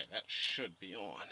Okay, that should be on.